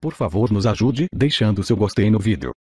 Por favor nos ajude deixando seu gostei no vídeo.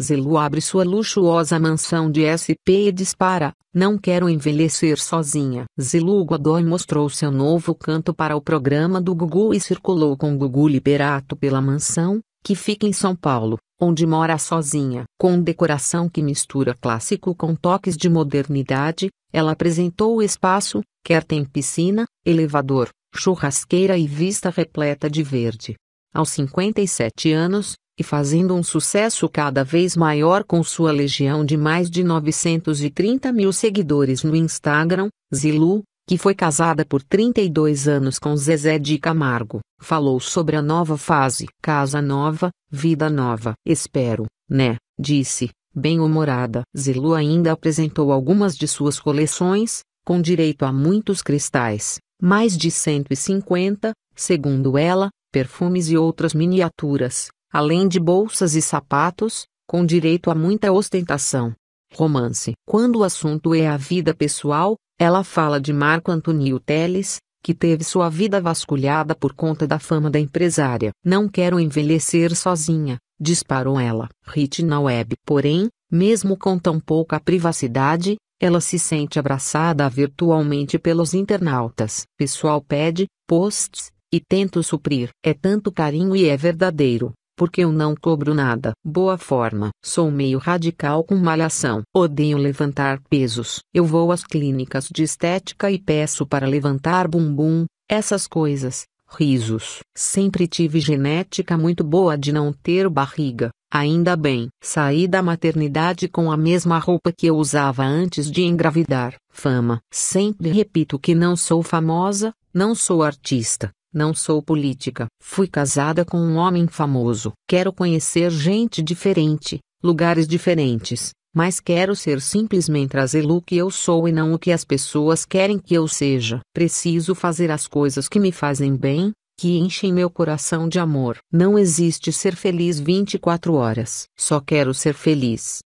Zelu abre sua luxuosa mansão de SP e dispara: Não quero envelhecer sozinha. Zelu Godoy mostrou seu novo canto para o programa do Gugu e circulou com Gugu Liberato pela mansão, que fica em São Paulo, onde mora sozinha. Com decoração que mistura clássico com toques de modernidade, ela apresentou o espaço, quer tem piscina, elevador, churrasqueira e vista repleta de verde. Aos 57 anos, e fazendo um sucesso cada vez maior com sua legião de mais de 930 mil seguidores no Instagram, Zilu, que foi casada por 32 anos com Zezé de Camargo, falou sobre a nova fase. Casa nova, vida nova. Espero, né? Disse, bem-humorada. Zilu ainda apresentou algumas de suas coleções, com direito a muitos cristais, mais de 150, segundo ela, perfumes e outras miniaturas além de bolsas e sapatos, com direito a muita ostentação. Romance. Quando o assunto é a vida pessoal, ela fala de Marco Antônio Teles, que teve sua vida vasculhada por conta da fama da empresária. Não quero envelhecer sozinha, disparou ela. Hit na web. Porém, mesmo com tão pouca privacidade, ela se sente abraçada virtualmente pelos internautas. Pessoal pede posts e tento suprir. É tanto carinho e é verdadeiro porque eu não cobro nada. Boa forma. Sou meio radical com malhação. Odeio levantar pesos. Eu vou às clínicas de estética e peço para levantar bumbum, essas coisas. Risos. Sempre tive genética muito boa de não ter barriga. Ainda bem. Saí da maternidade com a mesma roupa que eu usava antes de engravidar. Fama. Sempre repito que não sou famosa, não sou artista. Não sou política. Fui casada com um homem famoso. Quero conhecer gente diferente, lugares diferentes, mas quero ser simplesmente trazer o que eu sou e não o que as pessoas querem que eu seja. Preciso fazer as coisas que me fazem bem, que enchem meu coração de amor. Não existe ser feliz 24 horas. Só quero ser feliz.